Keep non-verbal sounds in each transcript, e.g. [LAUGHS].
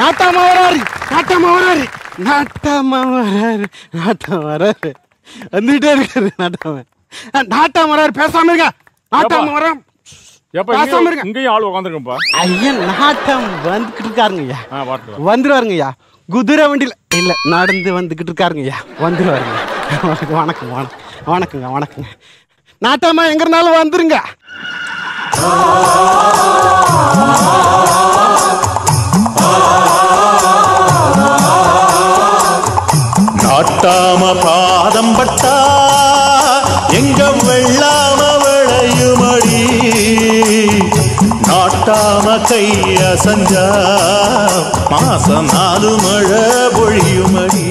நாட்டாம வராரு நாட்டாம வராரு நாட்டாம வராரு நாட்டாம வராரு வந்துகிட்டே இருக்காரு நாட்டாம. நாட்டாம வராரு பேசாம இருங்க. நாட்டாம வர பேசாம இருங்க. இங்கேயும் ஆள் உட்காந்துருக்கும்பா ஐயா நாட்டம் வந்துகிட்டு இருக்காருங்க ஐயா. ஆ பார்த்து வந்துருவாருங்க ஐயா. குதிரை வண்டியில இல்ல நடந்து வந்துகிட்டு இருக்காருங்க ஐயா. வந்துருவாருங்க வணக்கம் வணக்கம் வணக்கங்க வணக்கங்க. நாட்டாமா எங்க இருந்தாலும் வந்துருங்க. நாட்டாம பாதம் பட்டா எங்க வெள்ளாம விளையுமடி. நாட்டாம கை அசஞ்சா மாசம் நாலு மழை பொழியுமடி.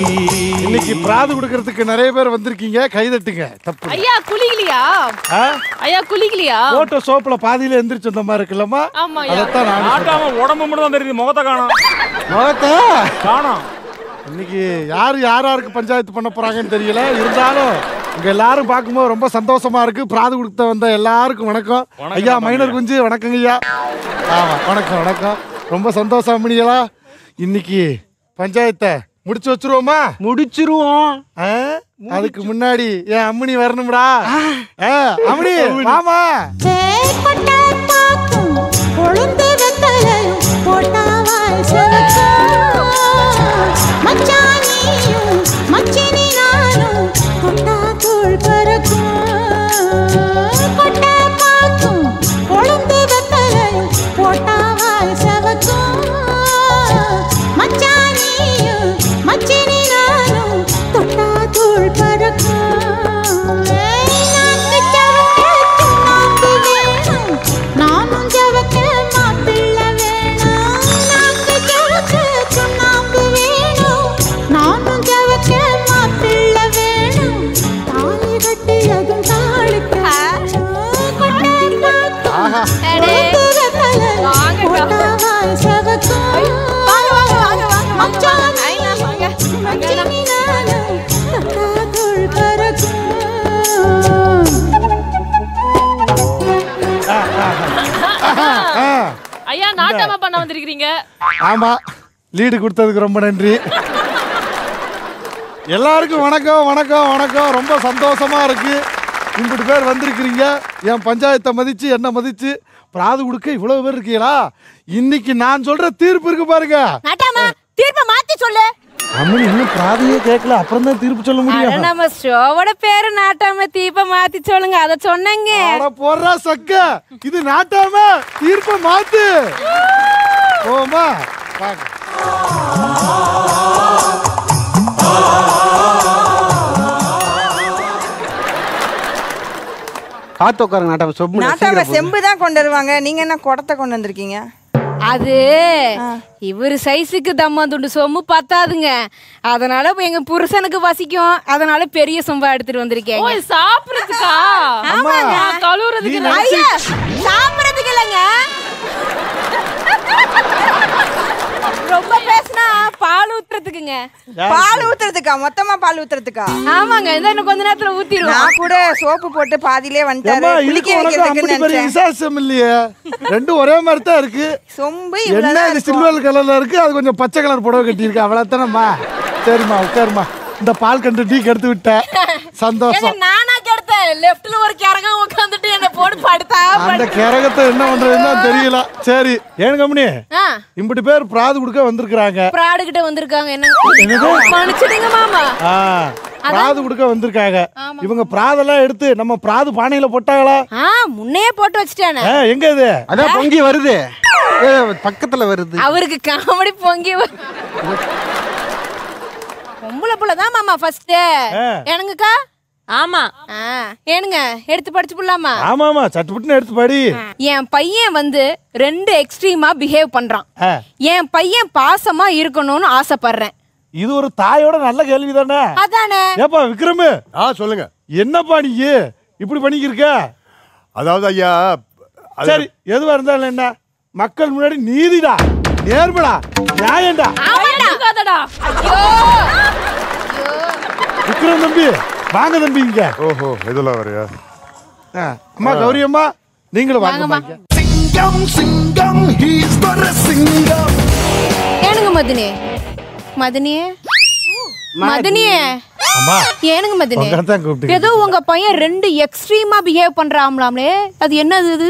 இன்னைக்கு பிராது கொடுக்கறதுக்கு நிறைய பேர் வந்திருக்கீங்க கைதட்டுங்க. தப்பு ஐயா குளிக்கலையா? ஐயா குளிக்கலையா? போட்டோ சோப்புல பாதியில எந்திரிச்சு வந்த மாதிரி இருக்குல்லம்மா. ஆமா அதைத்தான் நான் நாட்டாம உடம்பு மட்டும் தான் தெரியுது முகத்தை காணோம். முகத்தை? காணோம். இன்னைக்கு யார் யார் யாருக்கு பஞ்சாயத்து பண்ண போறாங்கன்னு தெரியல. இருந்தாலும் இங்க எல்லாரும் பார்க்கும்போது ரொம்ப சந்தோஷமா இருக்கு. பிராது கொடுத்த வந்த எல்லாருக்கும் வணக்கம். ஐயா. மைனர் குஞ்சு வணக்கங்க ஐயா. ஆமா வணக்கம் வணக்கம். ரொம்ப சந்தோஷம் அம்மினிகளா இன்னைக்கு பஞ்சாயத்தை முடிச்சு வச்சிருவோமா? முடிச்சிருவோம். ஆ? அதுக்கு முன்னாடி என் அம்மனி வரணும்டா? கொழுந்து வெத்தலையும் போட்டாவாய். మచ్చాని మచ్చిని నాను కొండ తోల్ప ஆமா. லீடு கொடுத்ததுக்கு ரொம்ப நன்றி. எல்லாருக்கும் வணக்கம் வணக்கம் வணக்கம். ரொம்ப சந்தோஷமா இருக்கு. இம்புட்டு பேர் வந்திருக்கிறீங்க. என் பஞ்சாயத்தை மதிச்சு என்ன மதிச்சு. பிராது கொடுக்க இவ்வளவு பேர் இருக்கீங்களா? இன்னைக்கு நான் சொல்ற தீர்ப்பு இருக்கு பாருங்க. நாட்டாமா தீர்ப்பை மாத்தி சொல்லு. அம்மனி இன்னும் பிராதியே கேட்கல. அப்புறம் தான் தீர்ப்பு சொல்ல முடியும். நம்ம ஷோவோட பேரு நாட்டாம தீப மாத்தி சொல்லுங்க. அத சொன்னங்க. அட போடுறா சக்க. இது நாட்டாம தீர்ப்ப மாத்து. வாங்க. காத்து உட்காருங்க நாட்டாம. சொப்பு நாட்டாம செம்பு தான் கொண்டு வருவாங்க. நீங்க என்ன குடத்தை கொண்டு வந்திருக்கீங்க? அது இவரு சைஸுக்கு தம்மா துண்டு சொம்பு பத்தாதுங்க. அதனால எங்க புருஷனுக்கு வசிக்கும். அதனால பெரிய சொம்பா எடுத்துட்டு வந்திருக்கேன் ஓய் சாப்பிடுறதுக்கா? ஆமாங்க. நான் கழுவுறதுக்கு சாப்பிடறதுக்கு இல்லைங்க. ரொம்ப பேசினா பால் ஊத்துறதுக்குங்க. பால் ஊத்துறதுக்கா? மொத்தமா பால் ஊத்துறதுக்கா? ஆமாங்க இந்த இன்னும் கொஞ்ச நேரத்துல ஊத்திடுவோம். நான் கூட சோப்பு போட்டு பாதியிலே வந்துட்டாரு. குளிக்க பெரிய நினைச்சேன். விசேஷம் இல்லையே? ரெண்டும் ஒரே மாதிரி தான் இருக்கு. சொம்பு என்ன இது இருக்கும். சில்வர் கலர்ல இருக்கு? அது கொஞ்சம் பச்சை கலர் புடவை கட்டியிருக்கு. அவ்வளவுதானம்மா? சரிம்மா உட்காருமா இந்த பால் கண்டு டீ கெடுத்து விட்ட [LAUGHS] ஏங்க, சந்தோஷம் நானா லெஃப்ட்ல ஒரு கிறகம் உட்காந்துட்டு என்ன போட்டு படுத்தா அந்த கிரகத்தை என்ன பண்றதுன்னு தான் தெரியல. சரி ஏன் கம்பெனி ஆ. இம்புட்டு பேர் பிராது கொடுக்க வந்திருக்கிறாங்க. பிராடு கிட்ட வந்திருக்காங்க என்ன மன்னிச்சிடுங்க மாமா. ஆ, பிராது கொடுக்க வந்திருக்காங்க. இவங்க பிராதெல்லாம் எடுத்து நம்ம பிராது பானையில போட்டாங்களா? ஆ முன்னையே போட்டு வச்சுட்டானே. எங்க இது? அதான் பொங்கி வருது. பக்கத்துல வருது. அவருக்கு காமெடி பொங்கி பொம்பளை புள்ள தான் மாமா ஃபர்ஸ்ட் ஆ. ஆமா. ஆ ஏனுங்க எடுத்து படிச்சு புள்ளாமா ஆமா ஆமா சட்டுப்புட்டுன்னு எடுத்து படி. என் பையன் வந்து ரெண்டு எக்ஸ்ட்ரீமா பிஹேவ் பண்றான். என் பையன் பாசமா இருக்கணும்னு ஆசைப்படுறேன். இது ஒரு தாயோட நல்ல கேள்வி தானே அதானே? ஏப்பா விக்ரமு. ஆ சொல்லுங்க. என்னப்பா நீ? இப்படி பண்ணிக்கிருக்க? அதாவது ஐயா சரி எதுவா இருந்தாலும் என்ன? மக்கள் முன்னாடி நீதிடா. நேர்மடா. நியாயம்டா. விக்ரம் தம்பி. வாங்க தம்பி இங்க ஓஹோ இதெல்லாம் வரையா அம்மா கௌரி அம்மா நீங்களும் வாங்க வாங்கம்மா. சிங்கம் சிங்கம் ஹீஸ் சிங்கம். ஏனுங்க மதினி மதினியே? மதினியே? அம்மா ஏனுங்க மதினி ஏதோ உங்க பையன் ரெண்டு எக்ஸ்ட்ரீமா பிஹேவ் பண்றாங்களாம்லே அது என்னது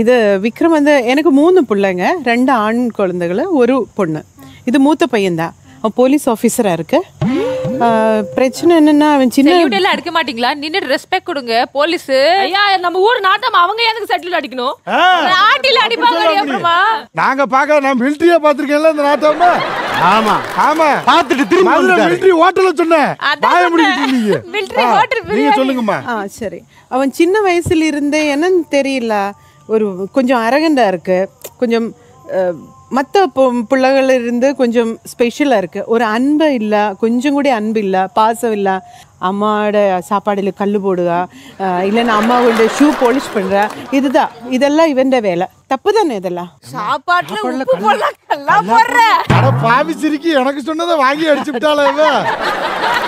இது விக்ரம் வந்து எனக்கு மூணு பிள்ளைங்க ரெண்டு ஆண் குழந்தைகள் ஒரு பொண்ணு. இது மூத்த பையன்தான். போலீஸ் ஆஃபீஸராக இருக்கு. பிரச்சனை என்னன்னா அவன் சின்ன செல்யூட் எல்லாம் அடிக்க மாட்டீங்களா? நின்னு ரெஸ்பெக்ட் கொடுங்க போலீஸ் ஐயா நம்ம ஊர் நாட்டம் அவங்க எதுக்கு செட்டில் அடிக்கணும்? ஆட்டில அடிப்பாங்க அப்புறமா நாங்க பார்க்க நான் மிலிட்டரியா பாத்திருக்கேன்ல இந்த நாட்டம்மா ஆமா. ஆமா. பார்த்துட்டு திரும்பி. மிலிட்டரி ஹோட்டல்ல சொன்னேன். வாய Military ஆ, hotel நீங்க. சொல்லுங்கம்மா. ஆ சரி. அவன் சின்ன வயசுல இருந்தே என்னன்னு தெரியல. ஒரு கொஞ்சம் அரகண்டா இருக்கு. கொஞ்சம் மற்ற பிள்ளைகள் இருந்து கொஞ்சம் ஸ்பெஷலாக இருக்கு. ஒரு அன்பு இல்லை கொஞ்சம் கூட அன்பு இல்லை பாசம் இல்லை அம்மாவோட சாப்பாடுல கல் போடுவா அஹ், இல்லைன்னா அம்மாவோட ஷூ பாலிஷ் பண்றா இதுதான். இதெல்லாம் இவன்ட வேலை. தப்பு தானே இதெல்லாம்? சாப்பாட்டுல பாவி சிரிக்கி எனக்கு சொன்னதை வாங்கி அடிச்சு விட்டாளே இவ.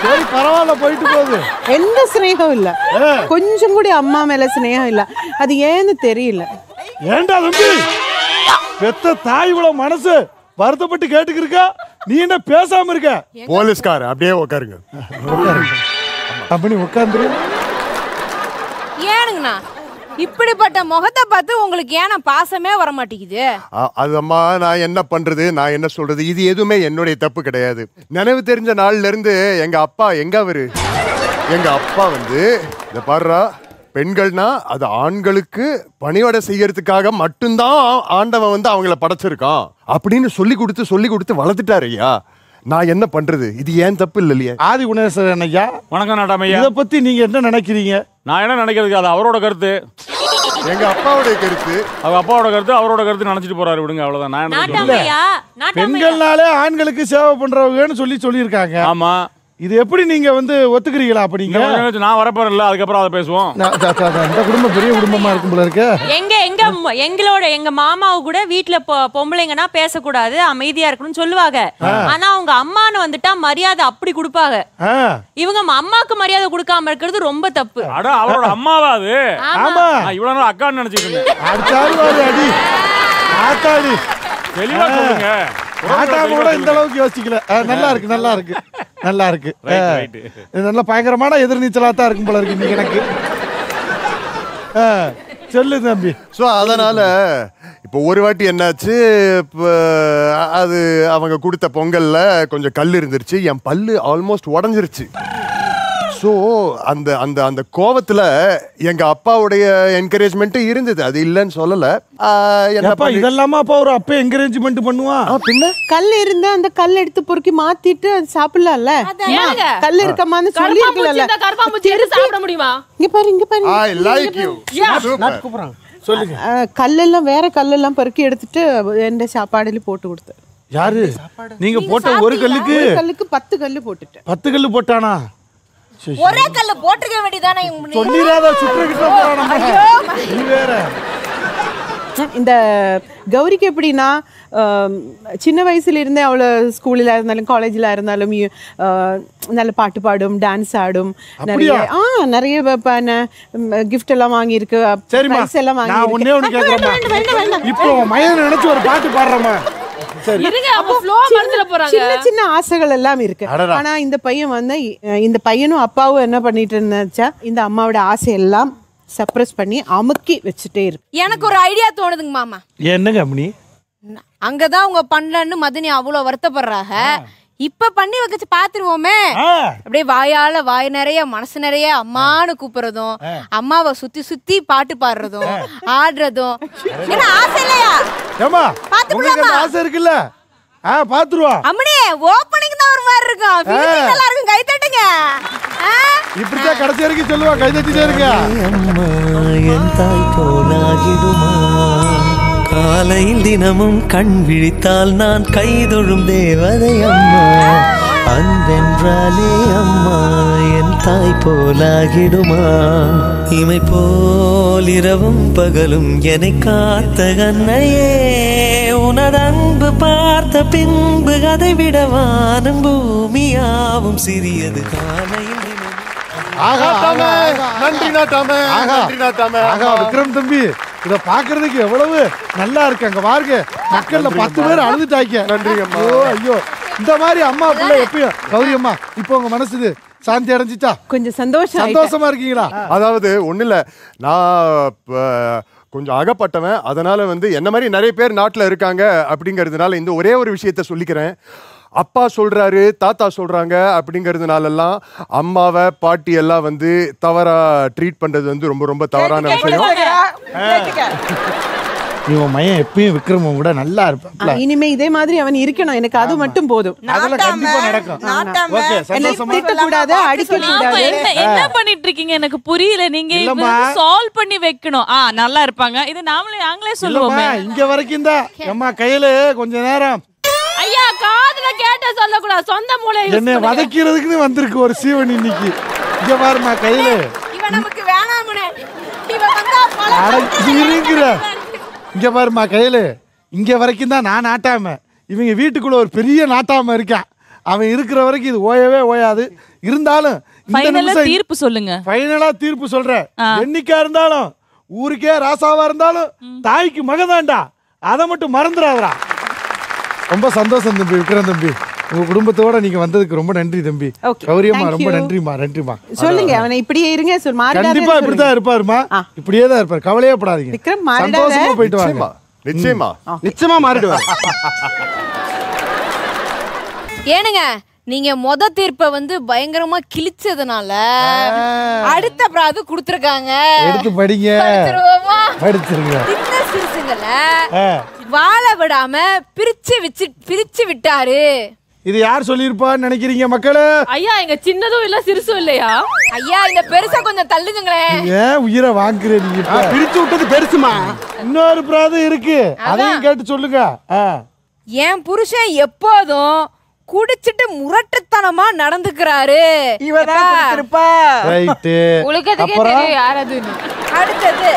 சரி பரவாயில்ல போயிட்டு போகுது. எந்த ஸ்னேகம் இல்ல. கொஞ்சம் கூட அம்மா மேல ஸ்னேகம் இல்ல. அது ஏன்னு தெரியல. ஏன்டா தம்பி? பெத்த தாய் இவ்வளவு மனசு வருத்தப்பட்டு கேட்டுக்கிருக்கா? நீ என்ன பேசாம இருக்க? போலீஸ்கார் அப்படியே உட்காருங்க அப்படி உட்காந்துரு ஏனுங்கண்ணா இப்படிப்பட்ட முகத்தை பார்த்து உங்களுக்கு ஏன்னா பாசமே வர மாட்டேங்குது? அ- அது அம்மா நான் என்ன பண்றது நான் என்ன சொல்றது இது எதுவுமே என்னுடைய தப்பு கிடையாது. நினைவு தெரிஞ்ச நாள்ல இருந்து எங்க அப்பா எங்க அவரு? எங்க அப்பா வந்து இந்த பாருடா பெண்கள்னா அது ஆண்களுக்கு பணியோட செய்யறதுக்காக மட்டும்தான் ஆண்டவன் வந்து அவங்கள படைச்சிருக்கான். அப்படின்னு சொல்லி கொடுத்து சொல்லி கொடுத்து வளர்த்துட்டாரு ஐயா. நான் என்ன பண்றது? இது ஏன் தப்பு இல்ல இல்லையா? ஆதி குணேஸ்வரன் ஐயா வணக்கம் நாட்டாமையா இத பத்தி நீங்க என்ன நினைக்கிறீங்க? நான் என்ன நினைக்கிறதுக்கு? அது அவரோட கருத்து. எங்க அப்பாவுடைய கருத்து. அவங்க அப்பாவோட கருத்து அவரோட கருத்து நினைச்சிட்டு போறாரு விடுங்க அவ்வளவுதான். நான் பெண்கள்னாலே ஆண்களுக்கு சேவை பண்றவங்கன்னு சொல்லி சொல்லியிருக்காங்க. ஆமா. இது எப்படி நீங்க வந்து ஒத்துக்கிறீங்களா அப்ப நீங்க? இன்னும் கொஞ்ச நேரத்துல நான் வரப்போறேன் இல்ல அதுக்கப்புறம் அதை பேசுவோம். இந்த குடும்பம் பெரிய குடும்பமா இருக்கும் போல இருக்கு. எங்க எங்க எங்களோட எங்க மாமாவு கூட வீட்ல பொ- பொம்பளைங்கன்னா பேசக்கூடாது அமைதியா இருக்கணும்னு சொல்லுவாங்க. ஆனா அவங்க அம்மான்னு வந்துட்டா மரியாதை அப்படி கொடுப்பாங்க. இவங்க அம்மாக்கு மரியாதை கொடுக்காம இருக்கிறது ரொம்ப தப்பு. அட அவரோட அம்மாவா அது? ஆமா. இவ்வளவு நாள் அக்கான்னு நினைச்சிட்டு இருந்தேன். தெளிவா சொல்லுங்க. ஆட்டாம கூட இந்த அளவுக்கு யோசிக்கல. நல்லா இருக்கு நல்லா இருக்கு. நல்லா இருக்கு. நல்ல பயங்கரமான எதிர்நீச்சலா தான் இருக்கும் போல இருக்கு எனக்கு. சொல்லு தம்பி. ஸோ அதனால இப்போ ஒரு வாட்டி என்னாச்சு இப்போ அது அவங்க கொடுத்த பொங்கல்ல கொஞ்சம் கல் இருந்துருச்சு. என் பல்லு ஆல்மோஸ்ட் உடஞ்சிருச்சு. ஸோ அந்த அந்த அந்த கோவத்துல எங்க அப்பாவுடைய என்கரேஜ்மெண்ட் இருந்தது. அது இல்லைன்னு சொல்லல. எப்பா பண்ணி- இதெல்லாமா அப்பா ஒரு அப்ப என்கரேஜ்மெண்ட் பண்ணுவான் பின்ன? கல் இருந்தா அந்த கல் எடுத்து பொறுக்கி மாத்திட்டு அது சாப்பிடலாம்ல? கல் இருக்கமான்னு சொல்லி சாப்பிட முடியுமா? இங்க பாரு இங்க பாரு. ஐ லைக் யூ நான் கூப்பிடுறான். சொல்லுங்க. கல்லெல்லாம் வேற கல்லெல்லாம் பருக்கி எடுத்துட்டு எந்த சாப்பாடுல போட்டு கொடுத்து யாரு? நீங்க போட்ட ஒரு கல்லுக்கு கல்லுக்கு பத்து கல்லு போட்டுட்டேன். பத்து கல்லு போட்டானா. ஒரே கல்ல போட்டுக்க வேண்டியதானே? சொல்லிடாத சுற்றுகிட்ட போறான் நம்ம. நீ வேற இந்த கௌரிக்கு எப்படின்னா சின்ன வயசுல இருந்தே அவளை ஸ்கூலில் இருந்தாலும் காலேஜில் இருந்தாலும் நல்ல பாட்டு பாடும் டான்ஸ் ஆடும் நிறைய? ஆ நிறைய கிஃப்ட் எல்லாம் வாங்கியிருக்கு எல்லாம் வேண்டாம். இப்போ மயன் நினைச்சு ஒரு பாட்டு பாடுறமா இருங்க அவங்க ஃப்ளோ மறந்துட போறாங்க. சின்ன சின்ன ஆசைகள் எல்லாம் இருக்கு. ஆனா இந்த பையன் வந்து இந்த பையனும் அப்பாவும் என்ன பண்ணிட்டு இருந்தாச்சா இந்த அம்மாவோட ஆசை எல்லாம் சப்ரஸ் பண்ணி அமுக்கி வச்சுட்டே இருக்கு. எனக்கு ஒரு ஐடியா தோணுதுங்க மாமா. என்னங்க அப்படி அங்கதான் அவங்க பண்ணலன்னு மதினி அவ்வளவு வருத்தப்படுறாங்க. இப்ப பண்ணி வச்சு பாத்துருவோமே. அப்படியே வாயால வாய் நிறைய மனசு நிறைய அம்மான்னு கூப்பிடுறதும் அம்மாவை சுத்தி சுத்தி பாட்டு பாடுறதும் ஆடுறதும். என்ன ஆசை இல்லையா? ஏமா ஆசை இருக்குல்ல? ஆ பாத்துருவோம் அம்மனே ஓப்பனிங் தான் ஒரு மாதிரி இருக்கும். நல்லா இருக்கும் கை தட்டுங்க. ஆ? இப்படித்தான் கடைசி வரைக்கும் சொல்லுவா கை தட்டிட்டே இருக்க காலையில் தினமும் கண் விழித்தால் நான் கைதொழும் தேவதை அம்மா. அன்பென்றாலே அம்மா என் தாய் போலாகிடுமா. இமை போல் இரவும் பகலும் என்னை காத்த கண்ணையே. உனது அன்பு பார்த்த பின்பு அதை விட வானம் பூமியாவும் சிறியது. காலையில் நன்றி நாட்டாம. நன்றி நாட்டாம ஆகா விக்ரம் தம்பி. இத பாக்குறதுக்கு எவ்வளவு நல்லா இருக்கு. அங்க பாருங்க மக்கள்ல பத்து பேர் அழுதுட்டாங்க நன்றிங்க அம்மா. ஐயோ ஐயோ. இந்த மாதிரி அம்மா பிள்ளை எப்பயும் கௌரி அம்மா இப்போ உங்க மனசுது சாந்தி அடைஞ்சிட்டா கொஞ்சம் சந்தோஷம். சந்தோஷமா இருக்கீங்களா? அதாவது ஒன்றும் இல்லை. நான் கொஞ்சம் அகப்பட்டவன். அதனால வந்து என்ன மாதிரி நிறைய பேர் நாட்டில் இருக்காங்க அப்படிங்கிறதுனால இந்த ஒரே ஒரு விஷயத்த சொல்லிக்கிறேன். அப்பா சொல்றாரு தாத்தா சொல்றாங்க அப்படிங்கிறதுனாலலாம் அம்மாவை பாட்டி எல்லாம் வந்து தவறா ட்ரீட் பண்றது வந்து ரொம்ப ரொம்ப தவறான விஷயம். இவன் மையன் எப்பயும் விக்ரமன் கூட நல்லா இருப்பான். இனிமே இதே மாதிரி அவன் இருக்கணும். எனக்கு அது மட்டும் போதும். அதெல்லாம் கண்டிப்பா நடக்கும். ஓகே சந்தோஷமா? திட்டக்கூடாது அடிக்க கூடாது என்ன என்ன பண்ணிட்டு இருக்கீங்க எனக்கு புரியல. நீங்க. சால்வ் பண்ணி வைக்கணும். ஆ நல்லா இருப்பாங்க. இது நாமளே நாங்களே சொல்லுவோமே. இங்க வரைக்கும் தான். அம்மா கையில கொஞ்ச நேரம். ஐயா காதுல கேட்ட சொல்லக்கூடாது. சொந்த மூளை என்னை. வதக்கிறதுக்குன்னு வந்திருக்கு ஒரு சீவன் இன்னைக்கு. இங்க பாருமா கையில. இவன் நமக்கு வேணாமுனே. இவன் வந்தா பல இங்க பாருமா கையில. இங்க வரைக்கும் தான் நான் நாட்டாம. இவங்க வீட்டுக்குள்ள ஒரு பெரிய நாட்டாம இருக்கான். அவன் இருக்கிற வரைக்கும் இது ஓயவே ஓயாது. இருந்தாலும் நிமிஷம் தீர்ப்பு சொல்லுங்க. ஃபைனலா தீர்ப்பு சொல்றேன். என்னைக்கா இருந்தாலும் ஊருக்கே ராசாவா இருந்தாலும் தாய்க்கு மகதான்டா அதை மட்டும் மறந்துடாதடா. ரொம்ப சந்தோஷம் தம்பி விக்ரம் தம்பி. உங்க குடும்பத்தோட நீங்க வந்ததுக்கு ரொம்ப நன்றி தம்பி. கௌரியம்மா ரொம்ப you. நன்றிம்மா நன்றிம்மா. சொல்லுங்க அவனை இப்படியே இருங்க சொல் கண்டிப்பா சொல்லுங்க. இப்படித்தான் இருப்பாருமா இப்படியே தான் இருப்பாரு. கவலையே படாதீங்க. விக்ரம். சந்தோஷமா போயிட்டு வாங்க. நிச்சயமா நிச்சயமா. மாறிடுவார். ஏனுங்க நீங்க மொத தீர்ப்பை வந்து பயங்கரமா கிழிச்சதுனால அடுத்த பிராது கொடுத்துருக்காங்க. எடுத்து படிங்க? படிச்சிருங்க. சிறுசுங்களை. வாழ விடாம பிரிச்சு வச்சு பிரிச்சு விட்டாரு. இது யார் சொல்லியிருப்பான்னு நினைக்கிறீங்க மக்களே? ஐயா எங்க சின்னதும் இல்ல சிறுசும் இல்லையா? ஐயா இந்த பெருசா கொஞ்சம் தள்ளுங்களேன். ஏன் உயிரை வாங்குற நீங்க? பிரிச்சு விட்டது பெருசுமா? இன்னொரு பிராதம் இருக்கு. அதையும் கேட்டு சொல்லுங்க. என் புருஷன் எப்போதும் குடிச்சிட்டு முரட்டுத்தனமா நடந்துக்கிறாரு. அடுத்தது.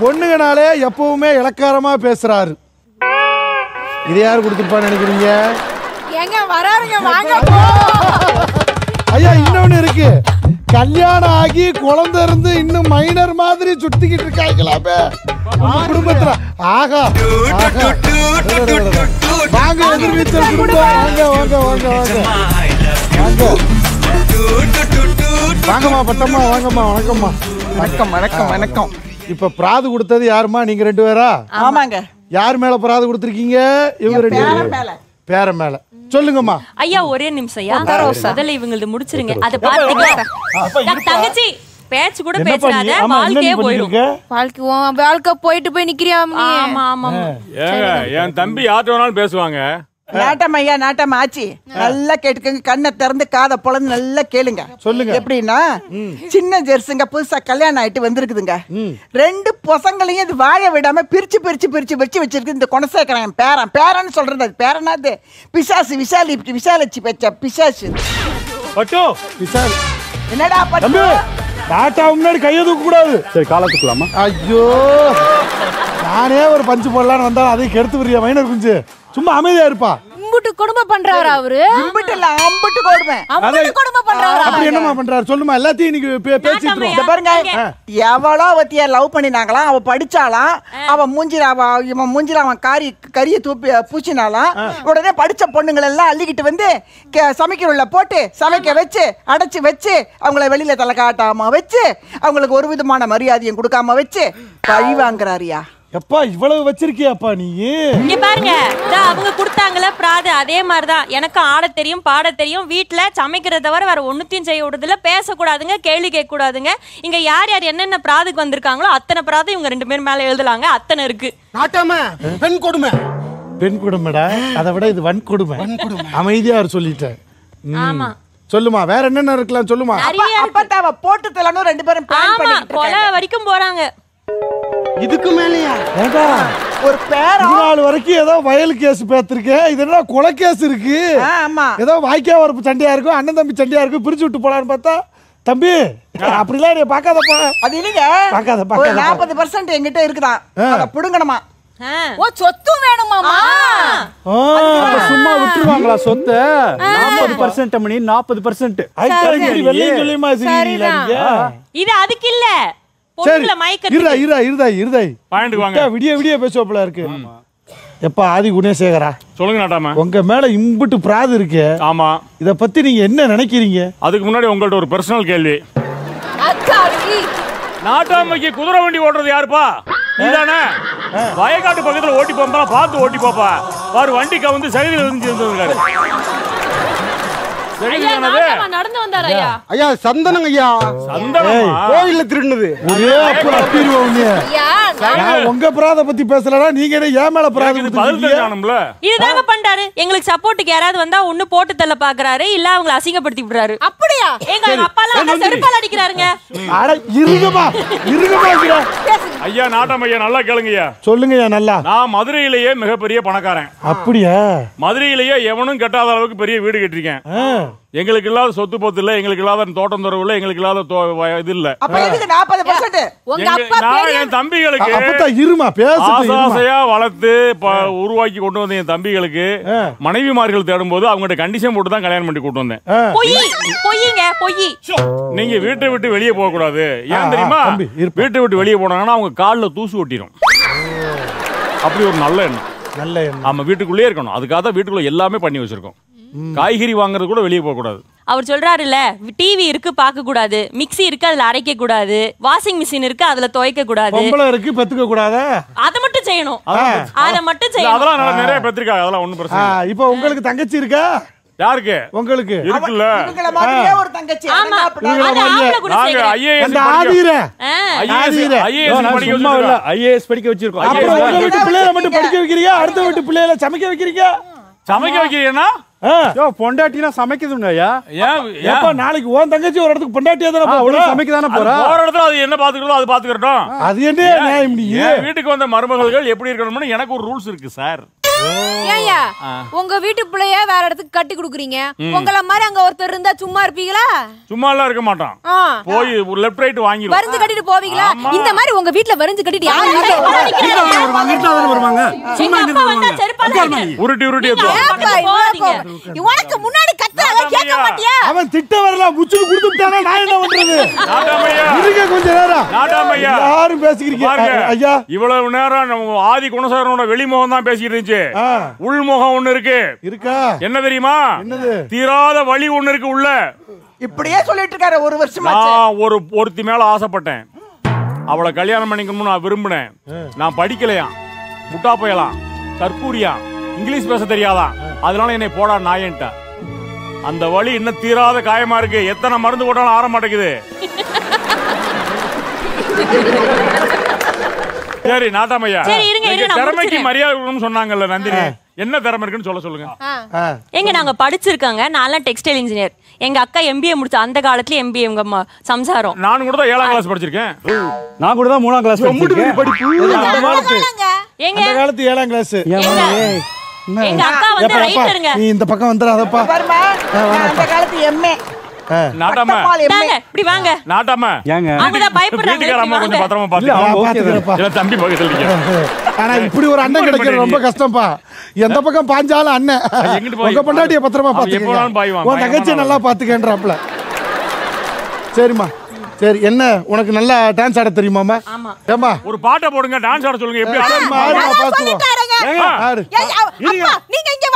பொண்ணுங்கனாலே எப்பவுமே இலக்காரமா பேசுறாரு. இது யார் கொடுத்துருப்பான்னு நினைக்கிறீங்க? எங்க வராருங்க வாங்க [LAUGHS] ஐயா இன்னொன்னு இருக்கு. கல்யாணம் ஆகி குழந்தை இருந்து இன்னும் மைனர் மாதிரி சுத்திக்கிட்டு இருக்காங்களாமே குடும்பத்துல. ஆகா ஆகா. வாங்க எதிர்நீச்சல் குடும்பம். வாங்க வாங்க வாங்க வாங்க. வாங்க. வாங்கம்மா பட்டம்மா வாங்கம்மா வணக்கம்மா. வணக்கம் வணக்கம் வணக்கம். இப்ப பிராது கொடுத்தது யாருமா நீங்க ரெண்டு பேரா? ஆமாங்க. யார் மேல பிராது கொடுத்துருக்கீங்க? இவங்க ரெண்டு. பேர. மேல. சொல்லுங்கம்மா. ஐயா ஒரே நிமிஷம் ஐயா. முதல்ல இவங்களது முடிச்சிருங்க. அதை பாத்துக்கலாம் தங்கச்சி பேச்சு கூட பேசாத வாழ்க்கையே போயிடும்? வாழ்க்கை வாழ்க்கை போயிட்டு போய் நிக்கிறியா நீ ஆமா ஆமா ஏங்க என் தம்பி யார்கிட்ட வேணாலும் பேசுவாங்க? நாட்டம் ஐயா நாட்டம் ஆச்சு. நல்லா கேட்டுக்கங்க. கண்ணை திறந்து காதை பொழந்து நல்லா கேளுங்க. சொல்லுங்க. எப்படின்னா சின்ன ஜெர்சுங்க புதுசா கல்யாணம் ஆயிட்டு வந்திருக்குதுங்க. ரெண்டு பசங்களையும் இது வாழ விடாம பிரிச்சு பிரிச்சு பிரிச்சு பிரிச்சு வச்சிருக்கு இந்த குணசேகரன் பேரன். பேரன் சொல்றது அது. பேரனாது பிசாசு விசாலி விசாலிச்சு வச்ச பிசாசு. விசால் என்னடா பட்டு? டாட்டா முன்னாடி கையை தூக்க கூடாது. சரி காலை தூக்கலாமா? ஐயோ. நானே ஒரு பஞ்சு போடலான்னு வந்தாலும் அதை கெடுத்து விடுறியா மைனர் குஞ்சு? சும்மா அமைதியா இருப்பா. கும்பிட்டு குடும்பம் பண்றாரு அவரு? அம்பிட்டு இல்ல அம்பிட்டு கோடுவேன் அம்பிட்டு குடும்பம் பண்றாரா? அப்படி என்னமா பண்றாரு? சொல்லுமா எல்லாத்தையும் இன்னைக்கு பேசிட்டு இத பாருங்க எவ்வளோ ஒத்திய லவ் பண்ணினாங்களாம். அவ படிச்சாலாம் அவ மூஞ்சில அவ இவன் மூஞ்சில அவன் காரி கரிய தூப்பி பூச்சினாலாம் உடனே படிச்ச பொண்ணுங்களை எல்லாம் அள்ளிக்கிட்டு வந்து கே- சமைக்கிறவுள்ள போட்டு சமைக்க வச்சு அடைச்சு வச்சு அவங்கள வெளியில தலை காட்டாம வச்சு அவங்களுக்கு ஒரு விதமான மரியாதையும் கொடுக்காம வச்சு பழி வாங்குறாருயா எப்பா இவ்வளவு வச்சிருக்கியாப்பா நீ? இங்க பாருங்க அவங்க கொடுத்தாங்கல்ல பிராது அதே மாதிரிதான். எனக்கு ஆட தெரியும் பாட தெரியும். வீட்ல சமைக்கிறத தவிர வேற ஒண்ணுத்தையும் செய்ய விடுறதுல பேசக்கூடாதுங்க கேள்வி கேட்க கூடாதுங்க இங்க யார் யார் என்னென்ன பிராதுக்கு வந்திருக்காங்களோ அத்தனை பிராது இவங்க ரெண்டு பேர் மேல எழுதலாங்க. அத்தனை இருக்கு. நாட்டாம பெண் கொடுமை. பெண் கொடுமைடா? அதை விட இது வன்கொடுமை அமைதியா அவர் சொல்லிட்டேன். ஆமா. சொல்லுமா வேற என்னென்ன இருக்கலாம் சொல்லுமா? அவ போட்டு தரணும் ரெண்டு பேரும் ஆமா கொலை. வரைக்கும் போறாங்க. இதுக்கு மேலயா? ஏண்டா? ஒரு இது நாள் வரைக்கும் ஏதோ வயல் கேஸ் பேத்திருக்கேன். இது என்ன கொலை கேஸ் இருக்கு? ஆமா. ஏதோ வாய்க்கா வரப்பு சண்டையா இருக்கும் அண்ணன் தம்பி சண்டையா இருக்கும் பிரிச்சு விட்டு போலான்னு பார்த்தா தம்பி அப்படிலாம் நீ பார்க்காதப்பா. அது இல்லைங்க. பார்க்காத, பார்க்காத. நாற்பது பர்சன்ட் எங்கிட்ட இருக்குதான் அதை புடுங்கணுமா? ஓ சொத்தும் வேணுமாமா சும்மா விட்டுருவாங்களா சொத்தை? நாற்பது பர்சன்ட் மணி நாற்பது பர்சன்ட்? இது அதுக்கு இல்ல. இருடா இருடா இருடா பாயிண்ட்டுக்கு வாங்க. விட்டா விடிய விடிய பேசுவாப்புல இருக்கு. எப்பா ஆதி குணேசேகரா? சொல்லுங்க நாட்டாம. உங்க மேல இம்புட்டு பிராது இருக்கு. ஆமா. இத பத்தி நீங்க என்ன நினைக்கிறீங்க? அதுக்கு முன்னாடி உங்கள்ட்ட ஒரு பர்சனல் கேள்வி. நாட்டாமைக்கு குதிரை வண்டி ஓட்டுறது யாருப்பா? நீதானே? வயக்காட்டு பக்கத்துல ஓட்டி போம்பா பார்த்து ஓட்டி போப்பா. பாரு வண்டி கவுந்து இருந்து இருந்திருக்காரு நடந்து வந்தாரு ஐயா. ஐயா. சந்தனம் ஐயா. சந்தனமா? கோயில்ல திருடினது. ஒரே அப்புறம் அப்பிடுவோம் நீ. ஐயா. நான் உங்க பிராத பத்தி பேசலடா நீங்க என்ன ஏன் மேல பிராத இதுதாங்க பண்றாரு. எங்களுக்கு சப்போர்ட்டுக்கு யாராவது வந்தா ஒண்ணு போட்டு தள்ள பாக்குறாரு இல்ல அவங்கள அசிங்கப்படுத்தி விடுறாரு. அப்படியா? எங்க அப்பா எல்லாம் செருப்பால் அடிக்கிறாருங்க. அட இங்க. ஐயா நாட்டாம ஐயா நல்லா கேளுங்கய்யா. சொல்லுங்கய்யா நல்லா. நான் மதுரையிலேயே மிகப்பெரிய பணக்காரன். அப்படியா? மதுரையிலேயே எவனும் கட்டாத அளவுக்கு பெரிய வீடு கட்டிருக்கேன். எங்களுக்கு இல்லாத சொத்து பொத்து இல்ல எங்களுக்கு இல்லாத தோட்டம் துறவு இல்ல எங்களுக்கு இல்லாத இது இல்ல. என் தம்பிகளுக்கு இருமா பேசுறது ஆசை இருமா. ஆசையா வளர்த்து ப- உருவாக்கி கொண்டு வந்த என் தம்பிகளுக்கு ஆ. மனைவிமார்கள் தேடும் போது அவங்ககிட்ட கண்டிஷன் போட்டு தான் கல்யாணம் பண்ணி கூட்டு வந்தேன். நீங்க வீட்டை விட்டு வெளியே போக கூடாது ஏன் தெரியுமா. வீட்டை விட்டு வெளியே போனாங்கன்னா அவங்க கால்ல தூசு ஒட்டிடும் அப்படி ஒரு நல்ல எண்ணம். நல்ல எண்ணம். ஆமா வீட்டுக்குள்ளேயே இருக்கணும். அதுக்காக தான் வீட்டுக்குள்ள எல்லாமே பண்ணி வச்சிருக்கோம். காய்கறி வாங்குறது கூட வெளியே போக கூடாது. அவர் சொல்றாருல்ல டிவி இருக்கு பார்க்க கூடாது. மிக்ஸி இருக்கு அதுல அரைக்க கூடாது. வாஷிங் மிஷின் இருக்கு அதுல துவைக்க கூடாது. பொம்பளை இருக்கு பெத்துக்க கூடாதா? அதை மட்டும் செய்யணும். அதை மட்டும் செய்யணும். அதெல்லாம் நல்லா நிறைய பெற்றிருக்காங்க அதெல்லாம் ஒண்ணும் பிரச்சனை. இப்போ உங்களுக்கு தங்கச்சி இருக்கா? யாருக்கு? உங்களுக்கு. இருக்குல்ல. இவங்கள மாதிரியே ஒரு தங்கச்சி. ஆமா. நாங்க. ஐஏஎஸ் அந்த ஆதிர. ஐஏஎஸ் ஐஏஎஸ் படிக்க சும்மா இல்ல. வச்சிருக்கோம் ஐஏஎஸ் படிக்க வச்சிருக்கோம். அப்புறம் ஐயா, உங்க வீட்டு பிள்ளைகளை மட்டும் படிக்க வைக்கிறீங்க? அடுத்த வீட்டு பிள்ளைகளை சமைக்க வைக்கிறீங்க? சமைக்க வைக்கிறீங்கன்னா? பொண்டாட்டினா சமைக்குதுங்க ஐயா. ஏன் ஏப்பா ஏன் நாளைக்கு உன் தங்கச்சி ஒரு இடத்துக்கு பொண்டாட்டியா தானே அவளும் போறா? சமைக்க தானே அது போறா போற? இடத்துல அது என்ன பாத்துக்கிறதோ அது பாத்துக்கிறட்டும். அது என்ன வீட்டுக்கு வந்த மருமகள்கள் எப்படி இருக்கணும்னு எனக்கு ஒரு ரூல்ஸ் இருக்கு சார். ஏய்யா உங்க வீட்டு பிள்ளைய வேற இடத்துக்கு கட்டி குடுக்குறீங்க. உங்கள மாதிரி அங்க ஒருத்தர் இருந்தா சும்மா இருப்பீங்களா? சும்மா எல்லாம் இருக்க மாட்டான். போய் லெஃப்ட் ரைட் வாங்கிடுவோம் வரிஞ்சு கட்டிட்டு போவீங்களா. இந்த மாதிரி உங்க வீட்ல வரிஞ்சு கட்டிட்டு யாரு வருவாங்க வீட்டுல. உருட்டி உருட்டி. உனக்கு முன்னாடி கேட்க நாட்டாமையா. மாட்டியா அவன் திட்ட வரல முச்சுக்கு கொடுத்துட்டானா நான் என்ன பண்றது? இருங்க கொஞ்ச நேரம். நாட்டாமையா? யாரும் பேசிக்கிறீங்க. ஐயா. இவ்வளவு நேரம் நம்ம ஆதி குணசாரனோட வெளிமுகம் தான் பேசிட்டு இருந்துச்சு. உள்முகம் ஒண்ணு இருக்கு. இருக்கா? என்ன தெரியுமா? என்னது? தீராத வழி ஒண்ணு இருக்கு உள்ள. இப்படியே சொல்லிட்டு இருக்காரு ஒரு வருஷமா நான் ஒரு ஒருத்தி மேல ஆசைப்பட்டேன். அவளை கல்யாணம் பண்ணிக்கணும்னு நான் விரும்பினேன். நான் படிக்கலையாம். முட்டா போயலாம். கற்பூரியா இங்கிலீஷ் பேச தெரியாதான் அதனால என்னை போடா நாயன்ட்டா அந்த வழி இன்னும் தீராத காயமா இருக்கு. எத்தனை மருந்து போட்டாலும் ஆற மாட்டேங்குது. சரி நாட்டாமையா? சரி, இருங்க, இருங்க, எங்க நான் திறமைக்கு. மரியாதை சொன்னாங்கல்ல நந்தினி? என்ன திறமை இருக்குன்னு சொல்ல சொல்லுங்க. எங்க நாங்க படிச்சிருக்காங்க. நான்லாம் டெக்ஸ்டைல் இன்ஜினியர் எங்க அக்கா எம்பிஏ முடிச்ச அந்த காலத்துல எம்பிஏ உங்க சம்சாரம். நானும் கூட தான் ஏழாம் கிளாஸ் படிச்சிருக்கேன். நான் கூட தான் மூணாம் கிளாஸ் படிச்சிருக்கேன். படிப்பு. அந்த காலத்து எங்க? காலத்து ஏழாம் கிளாஸ் எங்க அக்கா வந்து ரைட்டருங்க நீ இந்த பக்கம் வந்துடாதப்பா அந்த காலத்து எம்ஏ இப்படி வாங்க. நாட்டாம ஏங்க? பயப்படுறாங்க கொஞ்சம். பத்திரமா இல்ல அவங்க பாத்துக்கோ ஓகே பாத்துக்கிறப்பா இல்ல தம்பி பக்கத்துல. ஆனா இப்படி ஒரு அண்ணன் கிடைக்கிறது ரொம்ப கஷ்டம்ப்பா. எந்த பக்கம் பாஞ்சாலும் அண்ணன். உங்க பொண்டாட்டிய பத்திரமா. பாத்துக்கங்க உன் தங்கச்சியை நல்லா பாத்துக்கன்றாப்ல சரிம்மா. சரி என்ன? உனக்கு நல்லா டான்ஸ் ஆட தெரியுமாமா ஆமா. ஏம்மா? ஒரு பாட்டை போடுங்க டான்ஸ் ஆட சொல்லுங்க. எப்படி? ஆடுமா, நீங்க இங்க